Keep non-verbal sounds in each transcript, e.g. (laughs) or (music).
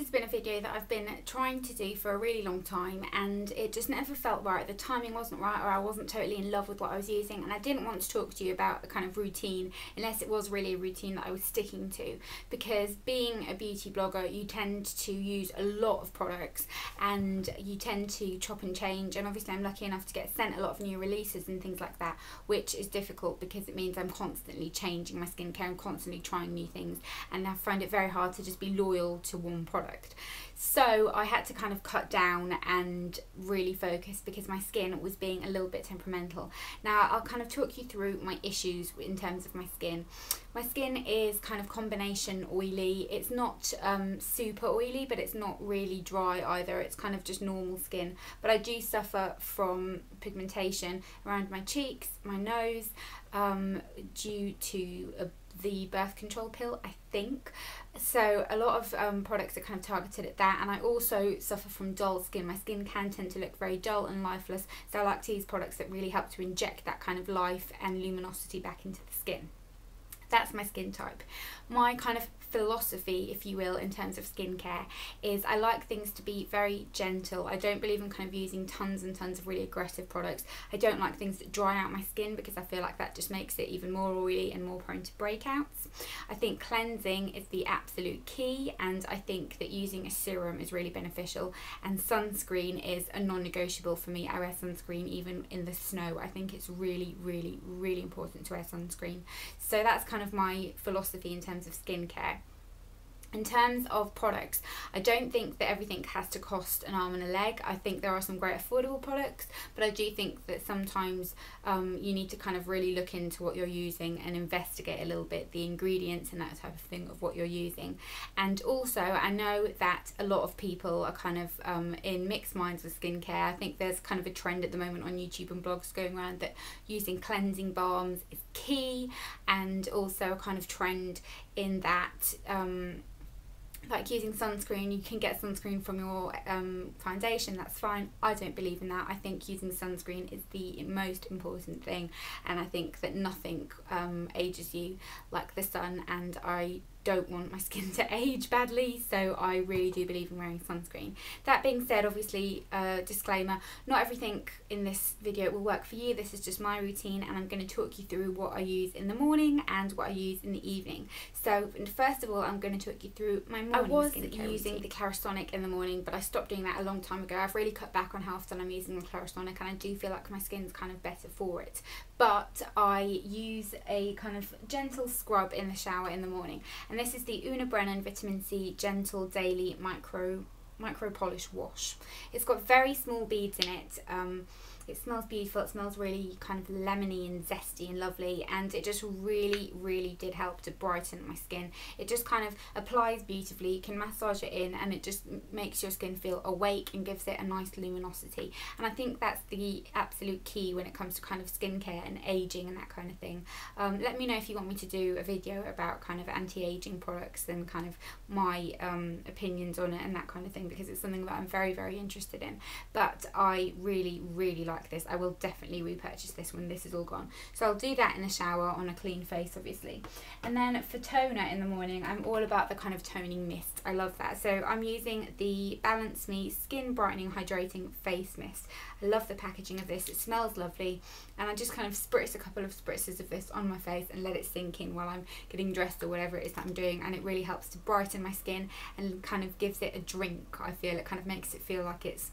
has been a video that I've been trying to do for a really long time and it just never felt right. The timing wasn't right or I wasn't totally in love with what I was using and I didn't want to talk to you about a kind of routine unless it was really a routine that I was sticking to because being a beauty blogger you tend to use a lot of products and you tend to chop and change and obviously I'm lucky enough to get sent a lot of new releases and things like that which is difficult because it means I'm constantly changing my skincare and constantly trying new things and I find it very hard to just be loyal to one product. So I had to kind of cut down and really focus because my skin was being a little bit temperamental. Now I'll kind of talk you through my issues in terms of my skin. My skin is kind of combination oily. It's not um, super oily but it's not really dry either. It's kind of just normal skin. But I do suffer from pigmentation around my cheeks, my nose, um, due to a the birth control pill, I think. So a lot of um, products are kind of targeted at that, and I also suffer from dull skin. My skin can tend to look very dull and lifeless, so I like to use products that really help to inject that kind of life and luminosity back into the skin. That's my skin type. My kind of philosophy, if you will, in terms of skincare is I like things to be very gentle. I don't believe in kind of using tons and tons of really aggressive products. I don't like things that dry out my skin because I feel like that just makes it even more oily and more prone to breakouts. I think cleansing is the absolute key and I think that using a serum is really beneficial and sunscreen is a non-negotiable for me. I wear sunscreen even in the snow. I think it's really, really, really important to wear sunscreen. So that's kind of my philosophy in terms of skincare. In terms of products, I don't think that everything has to cost an arm and a leg. I think there are some great affordable products, but I do think that sometimes um, you need to kind of really look into what you're using and investigate a little bit the ingredients and that type of thing of what you're using. And also, I know that a lot of people are kind of um, in mixed minds with skincare. I think there's kind of a trend at the moment on YouTube and blogs going around that using cleansing balms is key, and also a kind of trend in that. Um, like using sunscreen, you can get sunscreen from your um, foundation, that's fine. I don't believe in that. I think using sunscreen is the most important thing, and I think that nothing um, ages you like the sun, and I don't want my skin to (laughs) age badly so I really do believe in wearing sunscreen. That being said obviously uh, disclaimer not everything in this video will work for you this is just my routine and I'm going to talk you through what I use in the morning and what I use in the evening. So first of all I'm going to talk you through my morning I was using routine. the Clarisonic in the morning but I stopped doing that a long time ago. I've really cut back on how often I'm using the Clarisonic and I do feel like my skin's kind of better for it but I use a kind of gentle scrub in the shower in the morning and this is the Una Brennan Vitamin C Gentle Daily Micro Micro Polish Wash. It's got very small beads in it. Um, it smells beautiful. It smells really kind of lemony and zesty and lovely and it just really, really did help to brighten my skin. It just kind of applies beautifully. You can massage it in and it just makes your skin feel awake and gives it a nice luminosity. And I think that's the absolute key when it comes to kind of skincare and aging and that kind of thing. Um, let me know if you want me to do a video about kind of anti-aging products and kind of my um, opinions on it and that kind of thing because it's something that I'm very, very interested in. But I really, really like this, I will definitely repurchase this when this is all gone. So I'll do that in the shower on a clean face, obviously. And then for toner in the morning, I'm all about the kind of toning mist. I love that. So I'm using the Balance Me Skin Brightening Hydrating Face Mist. I love the packaging of this. It smells lovely. And I just kind of spritz a couple of spritzes of this on my face and let it sink in while I'm getting dressed or whatever it is that I'm doing. And it really helps to brighten my skin and kind of gives it a drink. I feel it kind of makes it feel like it's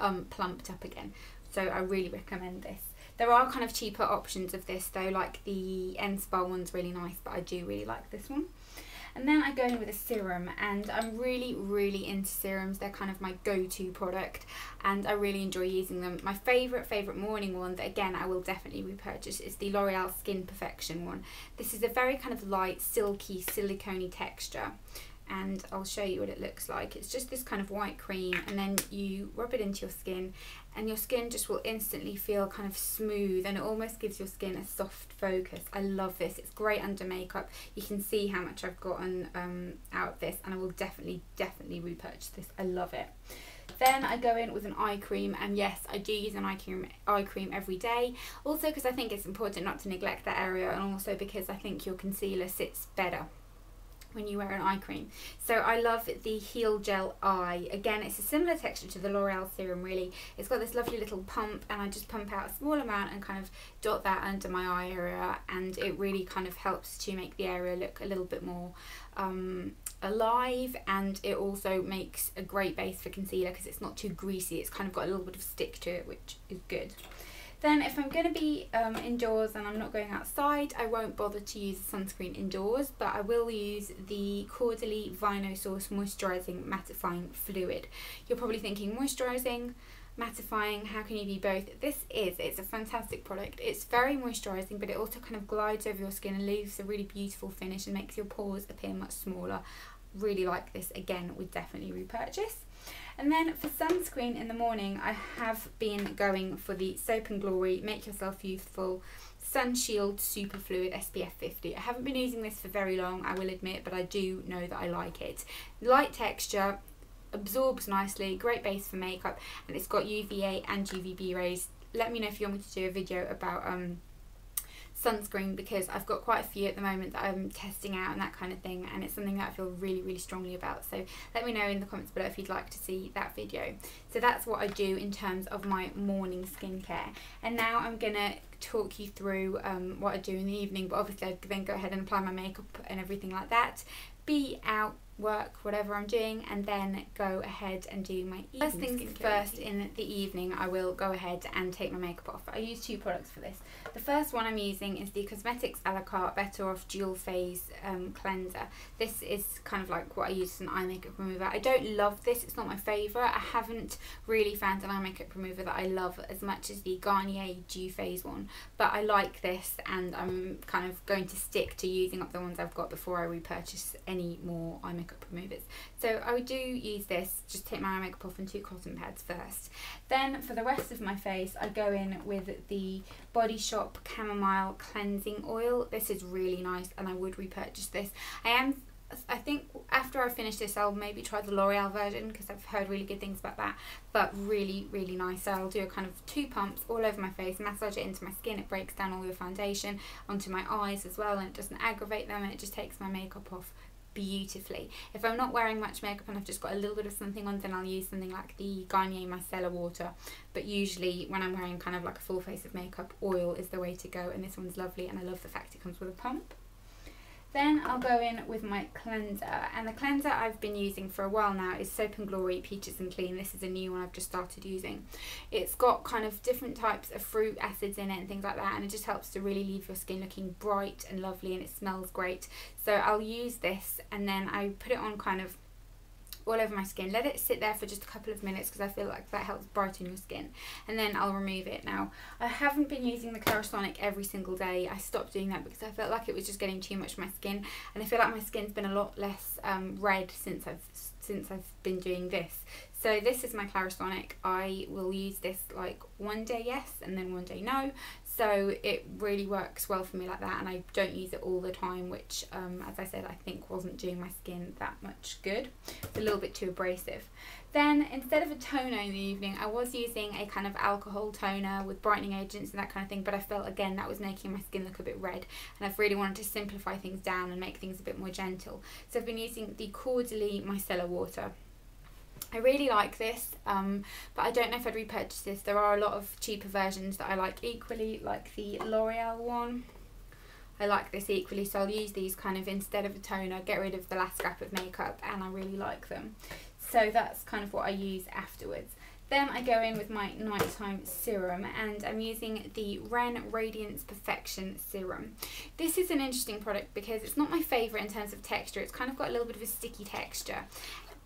um, plumped up again, so I really recommend this. There are kind of cheaper options of this though, like the N-Spa one's really nice, but I do really like this one. And then I go in with a serum and I'm really, really into serums. They're kind of my go-to product and I really enjoy using them. My favourite, favourite morning one that again I will definitely repurchase is the L'Oreal Skin Perfection one. This is a very kind of light, silky, silicone texture and I'll show you what it looks like. It's just this kind of white cream and then you rub it into your skin and your skin just will instantly feel kind of smooth and it almost gives your skin a soft focus. I love this. It's great under makeup. You can see how much I've gotten um, out of this and I will definitely, definitely repurchase this. I love it. Then I go in with an eye cream and yes I do use an eye cream, eye cream every day also because I think it's important not to neglect that area and also because I think your concealer sits better when you wear an eye cream. So I love the Healgel Eye. Again, it's a similar texture to the L'Oreal serum really. It's got this lovely little pump and I just pump out a small amount and kind of dot that under my eye area and it really kind of helps to make the area look a little bit more um, alive and it also makes a great base for concealer because it's not too greasy. It's kind of got a little bit of stick to it which is good. Then if I'm going to be um, indoors and I'm not going outside, I won't bother to use sunscreen indoors, but I will use the Caudalie Vino-Source Moisturising Mattifying Fluid. You're probably thinking, moisturising, mattifying, how can you be both? This is, it's a fantastic product. It's very moisturising, but it also kind of glides over your skin and leaves a really beautiful finish and makes your pores appear much smaller. Really like this, again, would definitely repurchase. And then for sunscreen in the morning, I have been going for the Soap and Glory Make Yourself Youthful Sun Shield Super Fluid SPF 50. I haven't been using this for very long, I will admit, but I do know that I like it. Light texture, absorbs nicely, great base for makeup, and it's got UVA and UVB rays. Let me know if you want me to do a video about um, sunscreen because I've got quite a few at the moment that I'm testing out and that kind of thing and it's something that I feel really really strongly about. So let me know in the comments below if you'd like to see that video. So that's what I do in terms of my morning skincare. And now I'm gonna talk you through um, what I do in the evening but obviously I then go ahead and apply my makeup and everything like that. Be out work, whatever I'm doing, and then go ahead and do my evening First things first, in the evening, I will go ahead and take my makeup off. I use two products for this. The first one I'm using is the Cosmetics a la carte Better Off Dual Phase um, Cleanser. This is kind of like what I use as an eye makeup remover. I don't love this, it's not my favourite. I haven't really found an eye makeup remover that I love as much as the Garnier Dew Phase one, but I like this and I'm kind of going to stick to using up the ones I've got before I repurchase any more eye makeup makeup removers. So I do use this, just take my makeup off and two cotton pads first. Then for the rest of my face, I go in with the Body Shop Chamomile Cleansing Oil. This is really nice and I would repurchase this. I am I think after I finish this, I'll maybe try the L'Oreal version because I've heard really good things about that. But really, really nice. So I'll do a kind of two pumps all over my face, massage it into my skin. It breaks down all your foundation onto my eyes as well, and it doesn't aggravate them, and it just takes my makeup off beautifully. If I'm not wearing much makeup and I've just got a little bit of something on, then I'll use something like the Garnier Micellar Water. But usually when I'm wearing kind of like a full face of makeup, oil is the way to go. And this one's lovely and I love the fact it comes with a pump. Then I'll go in with my cleanser and the cleanser I've been using for a while now is Soap and Glory Peaches and Clean. This is a new one I've just started using. It's got kind of different types of fruit acids in it and things like that and it just helps to really leave your skin looking bright and lovely and it smells great. So I'll use this and then I put it on kind of all over my skin. Let it sit there for just a couple of minutes because I feel like that helps brighten your skin. And then I'll remove it. Now, I haven't been using the Clarisonic every single day. I stopped doing that because I felt like it was just getting too much for my skin. And I feel like my skin's been a lot less um, red since I've since I've been doing this. So this is my Clarisonic. I will use this like one day yes and then one day no so it really works well for me like that and I don't use it all the time which um, as I said I think wasn't doing my skin that much good. It's a little bit too abrasive. Then instead of a toner in the evening I was using a kind of alcohol toner with brightening agents and that kind of thing but I felt again that was making my skin look a bit red and I've really wanted to simplify things down and make things a bit more gentle. So I've been using the Caudalie micellar water I really like this, um, but I don't know if I'd repurchase this. There are a lot of cheaper versions that I like equally, like the L'Oreal one. I like this equally, so I'll use these kind of instead of a toner, get rid of the last scrap of makeup, and I really like them. So that's kind of what I use afterwards. Then I go in with my nighttime serum and I'm using the Ren Radiance Perfection Serum. This is an interesting product because it's not my favourite in terms of texture. It's kind of got a little bit of a sticky texture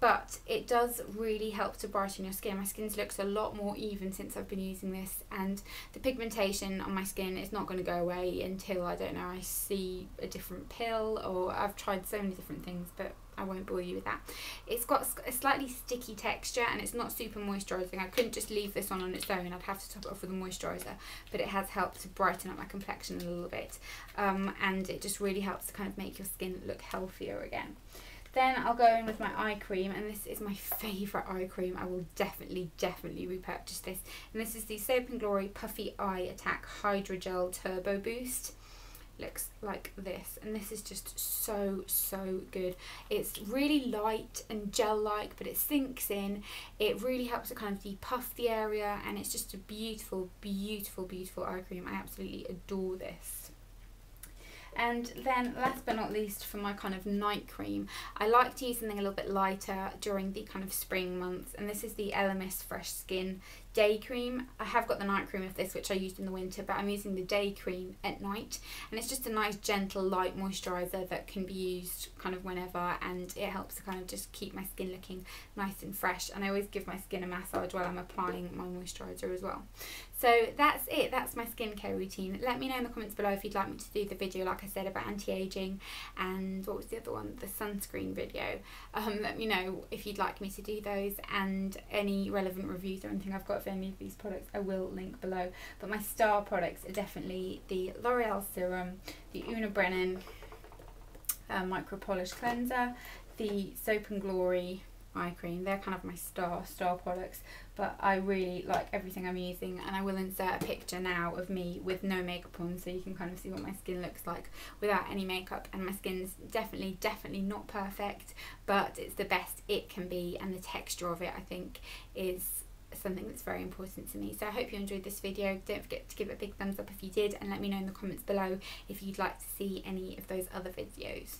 but it does really help to brighten your skin. My skin looks a lot more even since I've been using this and the pigmentation on my skin is not going to go away until, I don't know, I see a different pill or I've tried so many different things but I won't bore you with that. It's got a slightly sticky texture and it's not super moisturising. I couldn't just leave this on on its own. I'd have to top it off with a moisturiser but it has helped to brighten up my complexion a little bit um, and it just really helps to kind of make your skin look healthier again. Then I'll go in with my eye cream, and this is my favourite eye cream. I will definitely, definitely repurchase this. And this is the Soap & Glory Puffy Eye Attack Hydrogel Turbo Boost. looks like this and this is just so so good it's really light and gel like but it sinks in it really helps to kind of depuff the area and it's just a beautiful beautiful beautiful eye cream I absolutely adore this and then last but not least for my kind of night cream, I like to use something a little bit lighter during the kind of spring months. And this is the Elemis Fresh Skin Day Cream. I have got the night cream of this, which I used in the winter, but I'm using the day cream at night. And it's just a nice, gentle, light moisturiser that can be used kind of whenever. And it helps to kind of just keep my skin looking nice and fresh. And I always give my skin a massage while I'm applying my moisturiser as well. So that's it, that's my skincare routine. Let me know in the comments below if you'd like me to do the video, like I said, about anti-aging and what was the other one? The sunscreen video. Um, let me know if you'd like me to do those and any relevant reviews or anything I've got for any of these products, I will link below. But my star products are definitely the L'Oreal Serum, the Una Brennan uh, Micro Polish Cleanser, the Soap and Glory eye cream. They're kind of my star star products, but I really like everything I'm using and I will insert a picture now of me with no makeup on so you can kind of see what my skin looks like without any makeup and my skin's definitely definitely not perfect, but it's the best it can be and the texture of it I think is something that's very important to me. So I hope you enjoyed this video. Don't forget to give it a big thumbs up if you did and let me know in the comments below if you'd like to see any of those other videos.